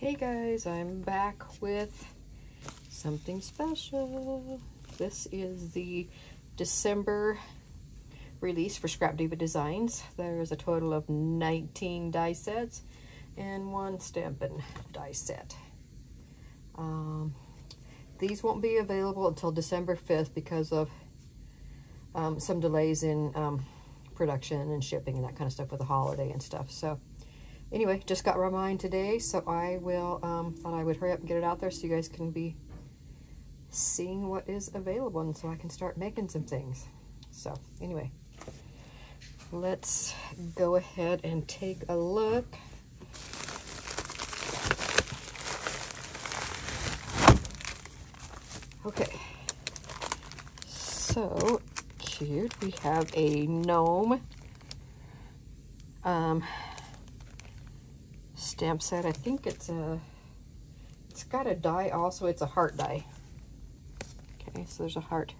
Hey guys, I'm back with something special. This is the December release for Scrap Diva Designs. There's a total of 19 die sets and one Stampin' die set. Um, these won't be available until December 5th because of um, some delays in um, production and shipping and that kind of stuff with the holiday and stuff. So anyway, just got my mind today, so I will, um, thought I would hurry up and get it out there so you guys can be seeing what is available and so I can start making some things. So anyway, let's go ahead and take a look. Okay, so cute. We have a gnome um, stamp set. I think it's a, it's got a die also. It's a heart die. Okay, so there's a heart,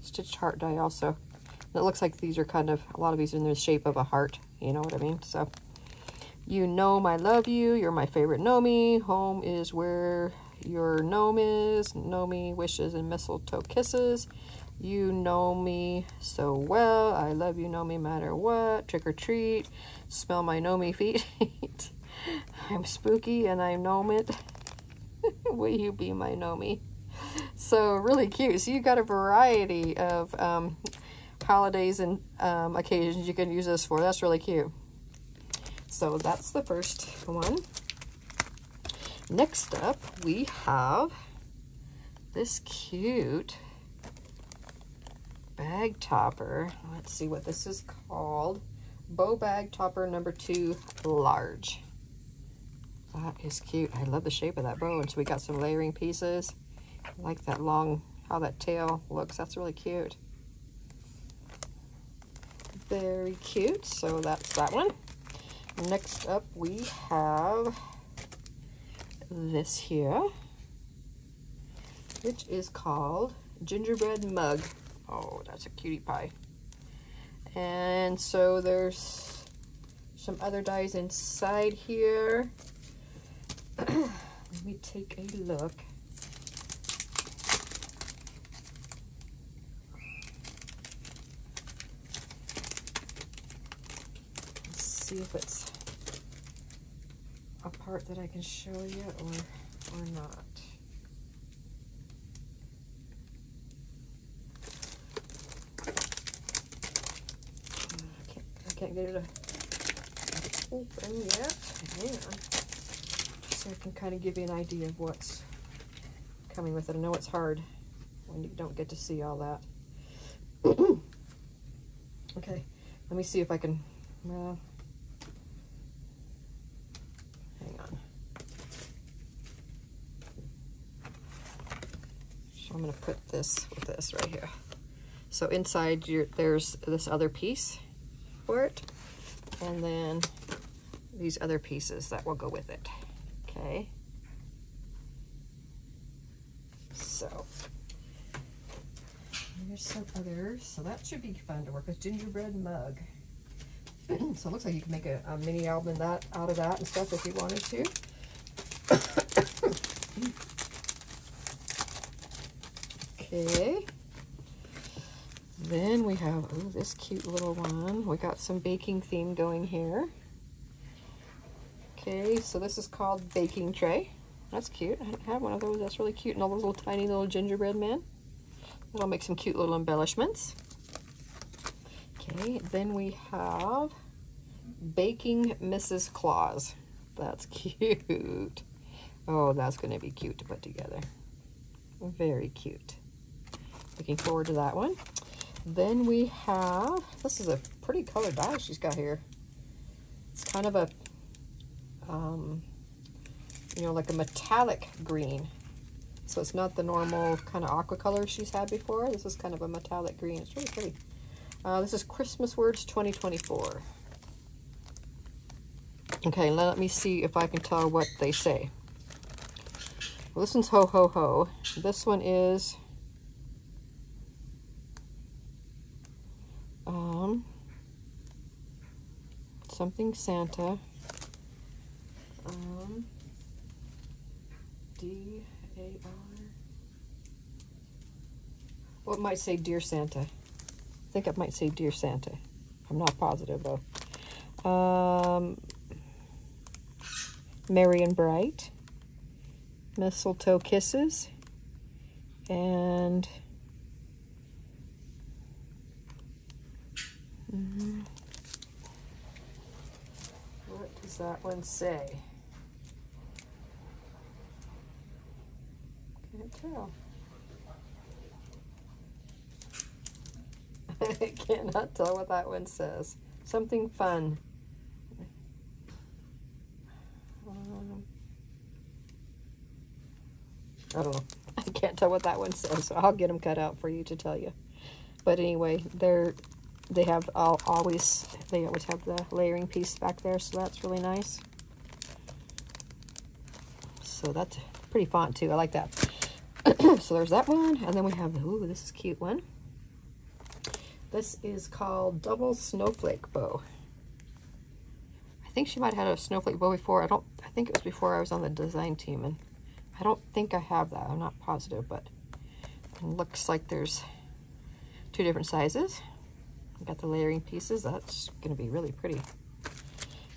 stitched heart die also. And it looks like these are kind of, a lot of these are in the shape of a heart. You know what I mean? So, you know I love you. You're my favorite Nomi. Home is where your gnome is. Nomi wishes and mistletoe kisses. You know me so well. I love you, know me matter what. Trick or treat. Smell my Nomi feet. I'm spooky and I know it. Will you be my Nomi? So really cute. So you got a variety of um, holidays and um, occasions you can use this for. That's really cute. So that's the first one. Next up, we have this cute bag topper. Let's see what this is called. Bow bag topper number two, large. That is cute. I love the shape of that bow. And so we got some layering pieces. I like that long, how that tail looks. That's really cute. Very cute. So that's that one. Next up, we have this here, which is called Gingerbread Mug. Oh, that's a cutie pie. And so there's some other dies inside here. Let me take a look. See if it's a part that I can show you or, or not. I can't I can't get it open yet. Hang on. So I can kind of give you an idea of what's coming with it. I know it's hard when you don't get to see all that. okay, let me see if I can, uh, hang on. So I'm going to put this with this right here. So inside your, there's this other piece for it. And then these other pieces that will go with it. Okay. So there's some others. So that should be fun to work with. Gingerbread mug. so it looks like you can make a, a mini album that out of that and stuff if you wanted to. okay. Then we have oh, this cute little one. We got some baking theme going here. Okay, so this is called baking tray. That's cute. I have one of those. That's really cute. And all those little tiny little gingerbread men. That'll make some cute little embellishments. Okay, then we have Baking Mrs. Claus. That's cute. Oh, that's going to be cute to put together. Very cute. Looking forward to that one. Then we have, this is a pretty colored die she's got here. It's kind of a, um, you know, like a metallic green. So it's not the normal kind of aqua color she's had before. This is kind of a metallic green. It's really pretty. Uh, this is Christmas Words 2024. Okay, let me see if I can tell what they say. Well, this one's ho ho ho. This one is um, something Santa. Um, D A R. Well, it might say Dear Santa. I think it might say Dear Santa. I'm not positive, though. Um, Merry and Bright. Mistletoe Kisses. And... Mm -hmm. What does that one say? I cannot tell what that one says. Something fun. Um, I don't know. I can't tell what that one says, so I'll get them cut out for you to tell you. But anyway, they're they have all, always they always have the layering piece back there, so that's really nice. So that's pretty font too. I like that. so there's that one, and then we have ooh, this is cute one. This is called Double Snowflake Bow. I think she might have had a snowflake bow before. I don't, I think it was before I was on the design team. And I don't think I have that. I'm not positive, but looks like there's two different sizes. Got the layering pieces. That's going to be really pretty.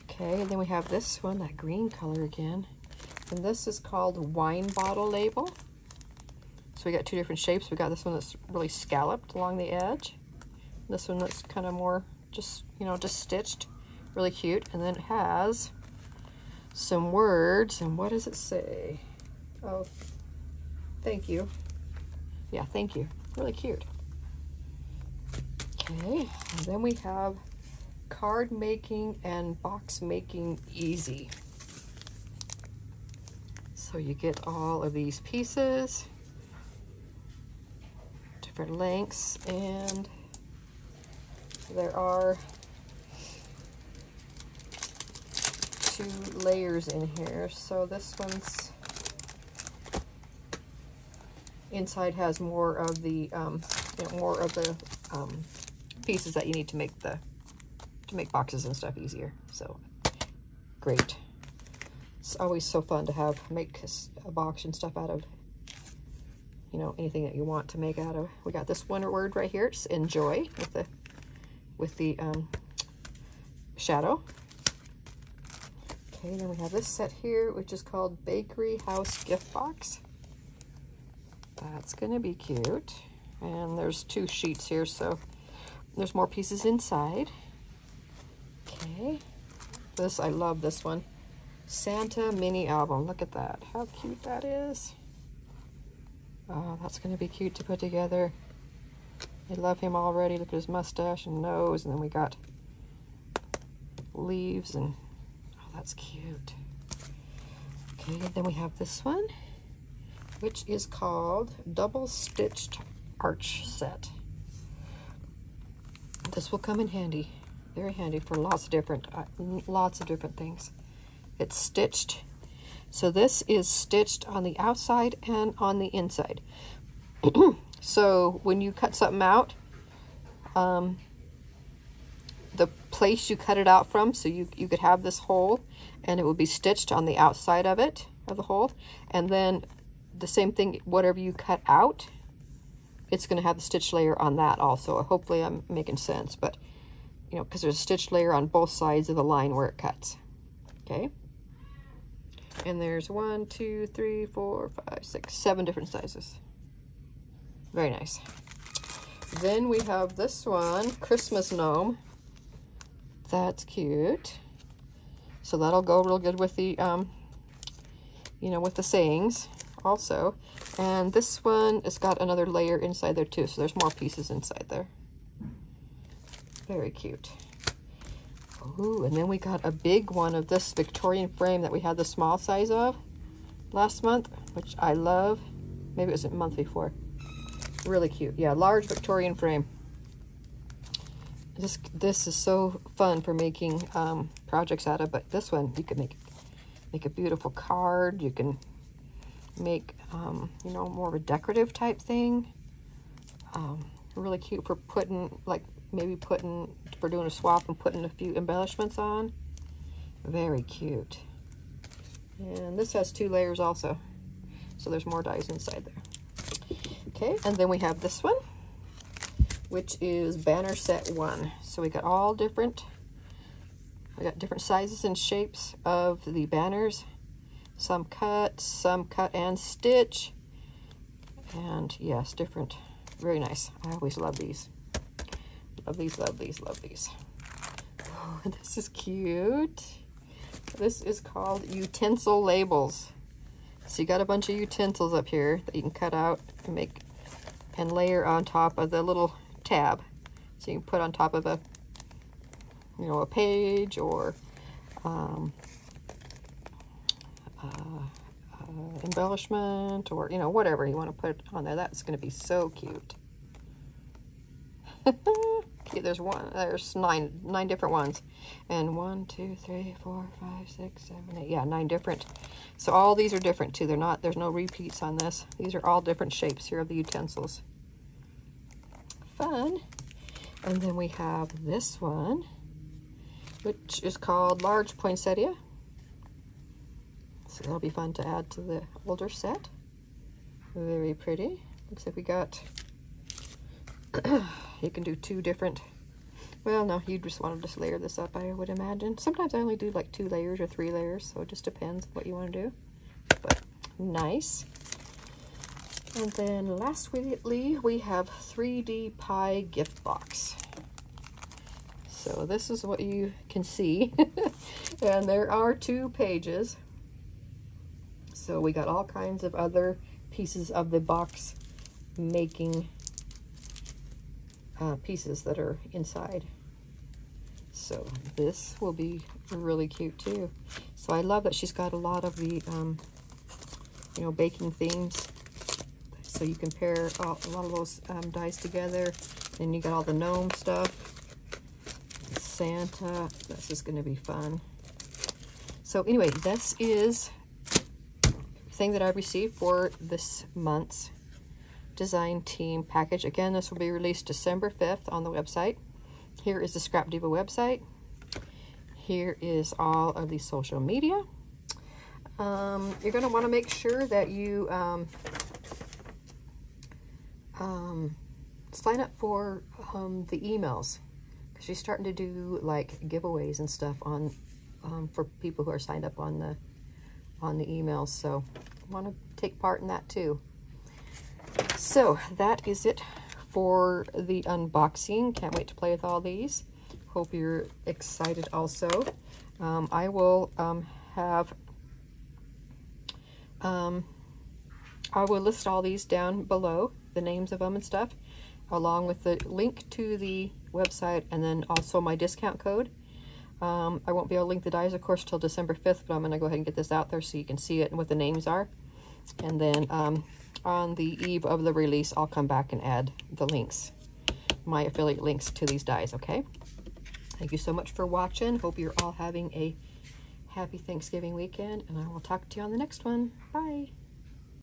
Okay, and then we have this one, that green color again. And this is called Wine Bottle Label. We got two different shapes. We got this one that's really scalloped along the edge. This one that's kind of more just, you know, just stitched. Really cute. And then it has some words. And what does it say? Oh, thank you. Yeah, thank you. Really cute. Okay, and then we have card making and box making easy. So you get all of these pieces, different lengths, and there are two layers in here. So this one's inside has more of the um, you know, more of the um, pieces that you need to make the to make boxes and stuff easier. So great. It's always so fun to have make a box and stuff out of you know anything that you want to make out of. We got this one word right here. It's enjoy with the with the um, shadow. Okay, then we have this set here, which is called Bakery House Gift Box. That's going to be cute. And there's two sheets here, so there's more pieces inside. Okay. This, I love this one. Santa mini album. Look at that. How cute that is. Oh, that's going to be cute to put together. I love him already. Look at his mustache and nose. And then we got leaves and, oh, that's cute. Okay, then we have this one, which is called Double Stitched Arch Set. This will come in handy, very handy for lots of different, uh, lots of different things. It's stitched. So this is stitched on the outside and on the inside. So when you cut something out, um, the place you cut it out from, so you, you could have this hole and it would be stitched on the outside of it, of the hole. And then the same thing, whatever you cut out, it's going to have the stitch layer on that also. Hopefully I'm making sense, but you know, because there's a stitch layer on both sides of the line where it cuts. Okay. And there's one, two, three, four, five, six, seven different sizes. Very nice. Then we have this one, Christmas Gnome. That's cute. So that'll go real good with the, um, you know, with the sayings also. And this one has got another layer inside there too, so there's more pieces inside there. Very cute. Ooh, and then we got a big one of this Victorian frame that we had the small size of last month, which I love. Maybe it was a month before. Really cute. Yeah, large Victorian frame. This, this is so fun for making um, projects out of, but this one, you could make, make a beautiful card. You can make, um, you know, more of a decorative type thing. Um, really cute for putting, like, maybe putting, for doing a swap and putting a few embellishments on. Very cute. And this has two layers also. So there's more dies inside there. Okay, and then we have this one. which is banner set one. So we got all different, we got different sizes and shapes of the banners. Some cut, some cut and stitch. And yes, different, very nice. I always love these. Love these, love these, love these. Oh, this is cute. This is called utensil labels. So you got a bunch of utensils up here that you can cut out and make and layer on top of the little tab. So you can put on top of a, you know, a page or um, uh, uh, embellishment or, you know, whatever you want to put on there. That's going to be so cute. okay, there's one, there's nine, nine different ones. And one, two, three, four, five, six, seven, eight. Yeah, nine different. So all these are different too. They're not, there's no repeats on this. These are all different shapes here of the utensils. Fun. And then we have this one, which is called Large Poinsettia. So that'll be fun to add to the older set. Very pretty. Looks like we got you can do two different well no you just want to just layer this up I would imagine. Sometimes I only do like two layers or three layers so it just depends what you want to do. But nice. And then lastly we have 3D pie gift box. So this is what you can see and there are two pages. So we got all kinds of other pieces of the box making uh, pieces that are inside. So this will be really cute too. So I love that she's got a lot of the, um, you know, baking themes. So you can pair all, a lot of those um, dies together. Then you got all the gnome stuff. Santa. This is going to be fun. So anyway, this is thing that I received for this month's design team package. Again, this will be released December 5th on the website. Here is the Scrap Diva website. Here is all of the social media. Um, you're going to want to make sure that you um, um, sign up for um, the emails because she's starting to do like giveaways and stuff on um, for people who are signed up on the on the emails. So want to take part in that too. So that is it for the unboxing. Can't wait to play with all these. Hope you're excited also. Um, I will um, have, um, I will list all these down below, the names of them and stuff, along with the link to the website and then also my discount code. Um, I won't be able to link the dies, of course, till December 5th, but I'm going to go ahead and get this out there so you can see it and what the names are. And then um, on the eve of the release, I'll come back and add the links, my affiliate links to these dies, okay? Thank you so much for watching. Hope you're all having a happy Thanksgiving weekend, and I will talk to you on the next one. Bye.